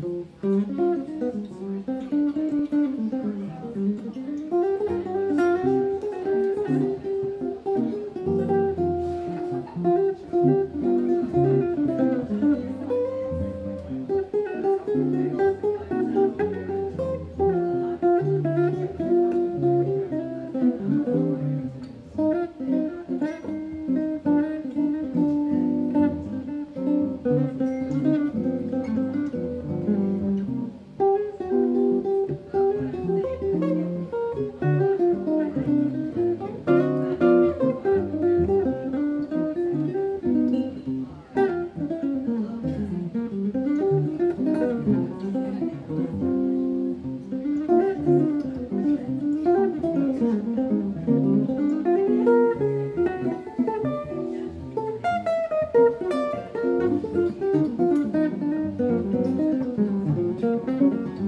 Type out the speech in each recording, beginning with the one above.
Mm-hmm.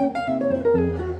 Música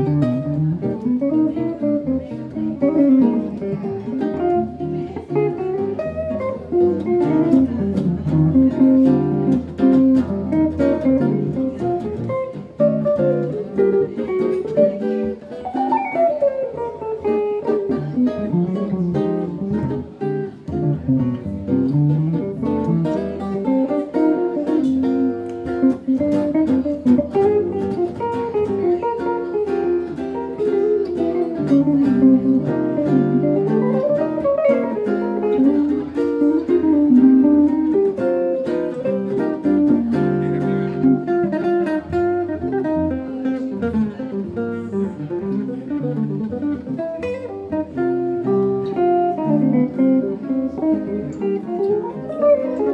Thank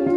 you.